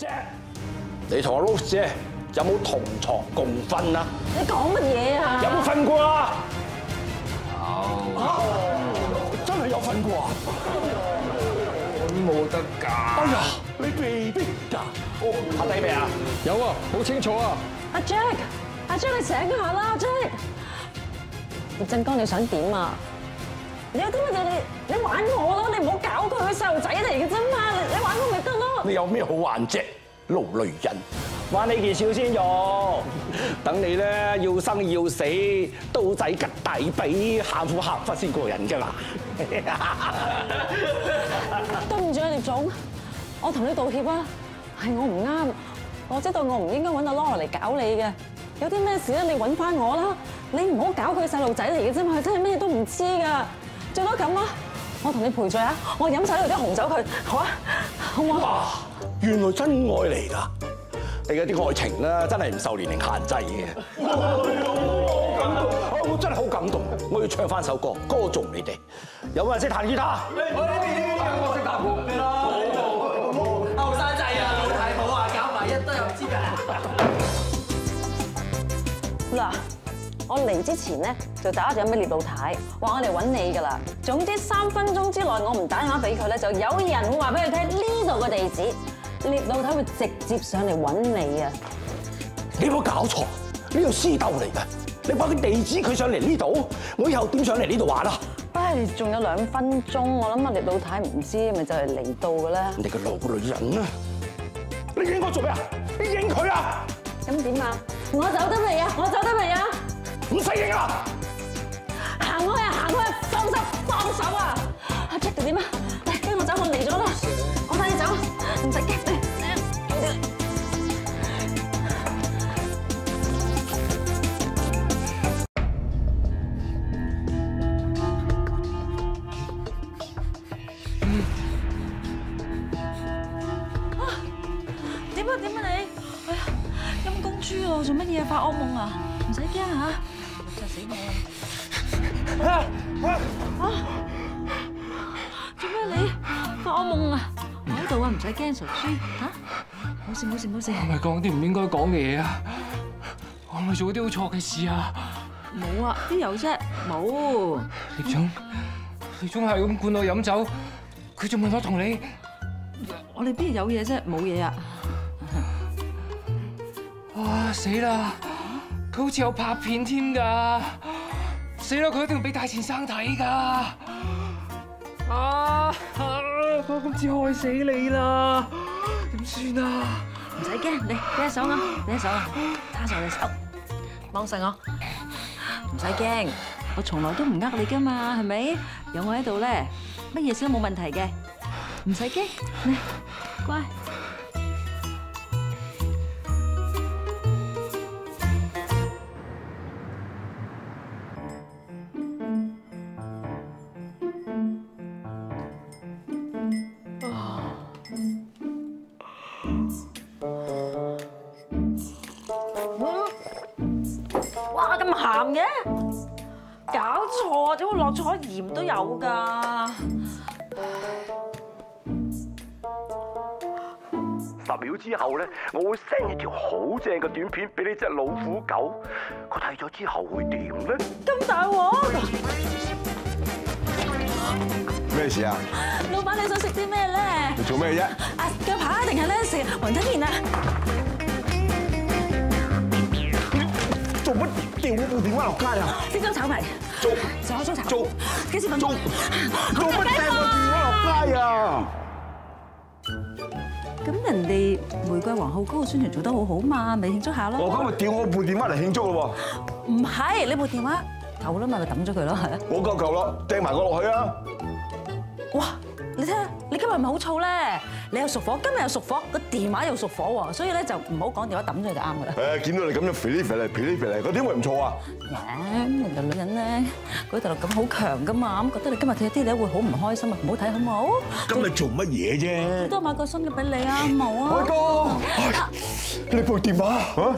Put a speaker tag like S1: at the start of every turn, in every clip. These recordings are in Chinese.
S1: 姐，你同阿 Rose 姐有冇同床共瞓啊？
S2: 你講乜嘢啊？
S1: 有冇瞓過啊？有，真係有瞓過啊！
S3: 冇得㗎。
S1: 哎呀，你被逼㗎？哦，拍低未啊？
S3: 有啊，好清楚啊。
S2: 阿 Jack，阿 Jack 你醒下啦，阿 Jack。葉振江你想點啊？你有啲乜嘢你你玩我咯，你唔好搞佢，佢細路仔嚟嘅啫嘛，你你玩我咪得咯。
S1: 你有咩好玩啫？勞累人，玩你件小鮮肉，等你咧要生要死，刀仔吉大髀，喊苦喊忽先過癮㗎嘛！
S2: 對唔住啊，葉總，我同你道歉啊，係我唔啱，我知道我唔應該揾阿 Laura 嚟搞你嘅，有啲咩事咧你揾翻我啦，你唔好搞佢細路仔嚟嘅啫嘛，佢真係咩都唔知㗎，最多咁啊，我同你賠罪啊，我飲晒呢度啲紅酒佢，好啊，好唔好？
S1: 哇，原來真愛嚟㗎！你嗰啲愛情咧，真係唔受年齡限制嘅。好感動，我真係好感動，我要唱翻首歌，歌頌你哋。有冇人識彈吉他？
S4: 我呢邊呢邊我識打鼓嘅咯，後生仔啊，老太婆啊，搞埋一堆又唔知㗎。
S2: 嗱，我嚟之前咧就打咗俾聂老太，話我嚟揾你㗎啦。總之三分鐘之內我唔打電話俾佢咧，就有人會話俾佢聽呢度嘅地址，聂老太會直接上嚟揾你啊！
S1: 你有冇搞錯？呢度私鬥嚟㗎，你把個地址佢上嚟呢度，我以後點上嚟呢度玩啊？
S2: 唉，仲有兩分鐘，我諗阿聶老太唔知咪就係嚟到嘅咧。
S1: 你個老女人啊！你影我做咩啊？你影佢啊！
S2: 咁點啊？我走得未啊？我走得未啊？
S1: 唔使影啦！
S2: 行開啊！行開啊！放手！放手啊！阿 Jack 點啊？嚟跟我走，我嚟咗啦！我帶你走，唔使驚。
S5: 點啊點啊你？哎呀，陰公豬啊！做乜嘢發惡夢啊？做咩你發惡夢啊？我喺度啊，唔使驚傻豬嚇。冇事冇事冇事，
S3: 我咪講啲唔應該講嘅嘢啊？我係咪做啲好錯嘅事啊？
S5: 冇啊，邊有啫？冇。
S3: 葉總，葉總係咁灌我飲酒，佢仲問我同你，
S5: 我哋邊有嘢啫？冇嘢啊！
S3: 哇死啦！佢好似有拍片添㗎，死啦！佢一定要俾大前生睇㗎。啊！我今次害死你啦，點算啊？
S5: 唔使驚，你俾隻手我，俾隻手我，揸住我隻手，幫實我，唔使驚，我從來都唔呃你噶嘛，係咪？有我喺度咧，乜嘢事都冇問題嘅，唔使驚，嚟，乖。錯，點會落咗鹽都有㗎？
S1: 十秒之後咧，我會 send 一條好正嘅短片俾你只老虎狗，佢睇咗之後會點咧？
S5: 咁大鑊！
S6: 咩事啊？
S5: 老闆你想食啲咩咧？
S6: 你做咩啫？
S5: 啊腳扒定係咧食雲吞麵啊？
S6: 做乜掉我部電話落街啊？
S5: 呢張炒皮，
S6: 做做
S5: 幾時份
S6: 做
S5: 工？
S6: 做乜掟我電話落街啊？
S5: 咁人哋玫瑰皇后嗰個宣傳做得好好嘛，咪慶祝下咯。
S6: 我今日掉我部電話嚟慶祝咯
S5: 唔係，你部電話夠啦嘛，咪抌咗佢咯，係啊。
S6: 喎！我夠夠啦，掟埋我落去啊！
S5: 哇！你睇下，你今日咪好燥咧？你又屬火，今日又屬火，個電話又屬火喎，所以咧就唔好講電話抌咗佢就啱噶啦。
S6: 誒，見到你咁樣肥哩肥嚟，肥哩肥嚟，嗰啲會唔錯啊？
S5: 誒，人哋女人咧，嗰啲第六感好強噶嘛，咁覺得你今日睇啲咧會好唔開心啊，唔好睇好唔好？
S6: 今日做乜嘢啫？
S5: 多買個新嘅俾你啊，冇啊？
S6: 海哥，你部電話嚇？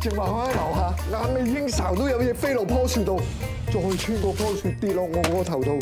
S6: 正話我喺樓下，眼尾應巢都有嘢飛落棵樹度，再穿過棵樹跌落我個頭度，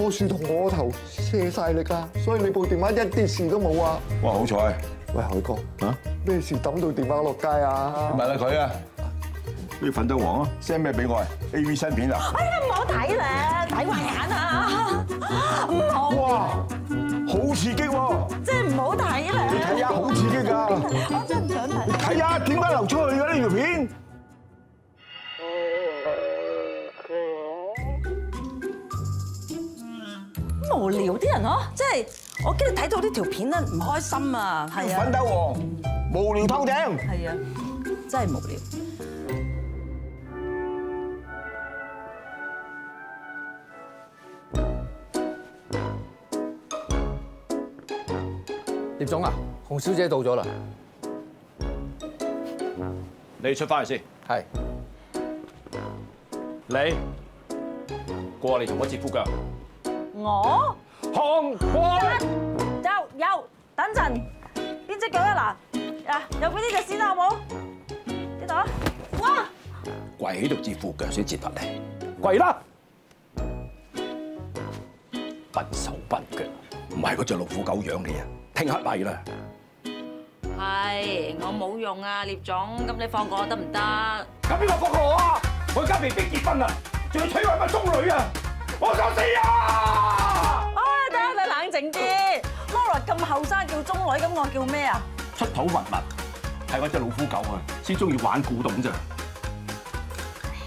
S6: 棵樹同我個頭射晒力㗎，所以你部電話一啲事都冇啊！哇，好彩，喂，海哥，
S1: 啊
S6: 咩事抌到電話落街啊？
S7: 問下佢啊，呢個奮鬥王啊，send 咩俾我啊？A V 新片啊？
S2: 哎呀，唔好睇啦，睇壞眼啊！唔好，
S7: 哇，好刺激喎！
S2: 即係唔好睇啦。
S7: 你睇下，好刺激㗎！
S2: 我真係唔想睇。
S7: 睇下點解流出去嘅呢條片？
S5: 無聊啲人咯，即係我驚你睇到呢條片咧唔開心啊，係啊
S7: 奮，鬥王無聊透頂。
S5: 係啊，真係無聊。
S3: 葉總啊，洪小姐到咗啦。
S1: 你出翻去先。
S3: 係。
S1: 你過嚟同我接夫腳。
S2: 我
S1: 韓國，
S2: 有有，等陣邊只腳啊嗱啊，右邊呢隻先啦，好冇？呢度啊，哇！
S1: 跪喺度接夫腳先接得嚟。跪啦！笨手笨腳，唔係嗰只老虎狗樣嘅人，聽刻例啦。
S5: 係，我冇用啊，聶總，咁你放過我得唔得？
S1: 咁邊個放過我啊？我而家被逼結婚啊，仲要娶埋乜中女啊！我想死啊！
S2: 啊，等下你冷靜啲。Laura 咁後生叫中女，咁我叫咩啊？
S1: 出土文物係我只老虎狗啊，先中意玩古董咋。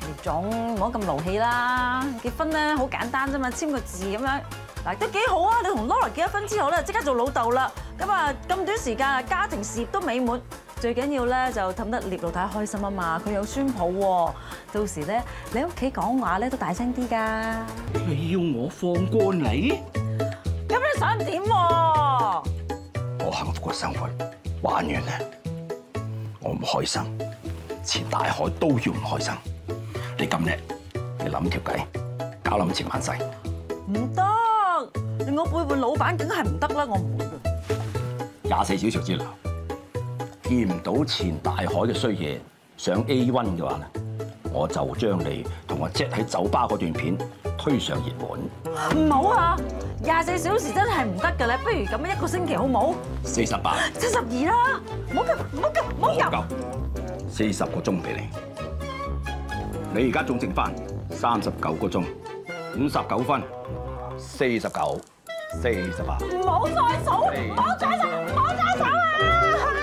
S2: 葉總，唔好咁勞氣啦。結婚咧好簡單啫嘛，簽個字咁樣，嗱都幾好啊！你同 Laura 結咗婚之後咧，即刻做老豆啦。咁啊咁短時間啊，家庭事業都美滿，最緊要咧就氹得獵老太開心啊嘛。佢有孫抱喎，到時咧你喺屋企講話咧都大聲啲㗎。
S1: 你要我放過你？
S2: 咁你想點喎？
S1: 我幸福嘅生活玩完啦，我唔開心，前大海都要唔開心。你咁叻，你諗條計，搞冧前晚世。
S2: 唔得，你我背叛老闆，梗係唔得啦，我唔會㗎。
S1: 廿四小時之內見唔到前大海嘅衰嘢上 A one 嘅話咧，我就將你同我 Jet 喺酒吧嗰段片推上熱門。
S2: 唔好啊！廿四小時真係唔得㗎咧，不如咁樣一個星期好唔好？
S1: 四十八，
S2: 七十二啦，唔好急，唔好急，唔好急。
S1: 四十個鐘俾你。你而家仲剩翻三十九個鐘，五十九分，四十九，四十八。
S2: 唔好再數，唔好再數，唔好再數啊！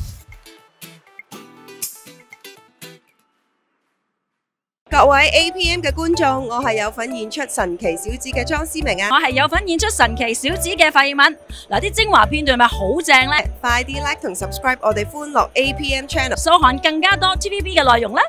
S8: 各位 APM 嘅觀眾，我係有份演出神奇小子嘅莊思明啊！
S5: 我係有份演出神奇小子嘅費敏，嗱啲精華片段咪好正咧，
S8: 快啲 like 同 subscribe 我哋歡樂 APM channel。
S5: 收看更加多 TVB 嘅內容啦！